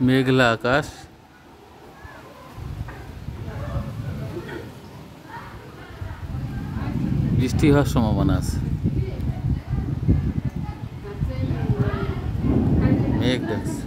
মেঘলা আকাশ। বৃষ্টি হওয়ার সম্ভাবনা আছে। মেঘ দেখছে।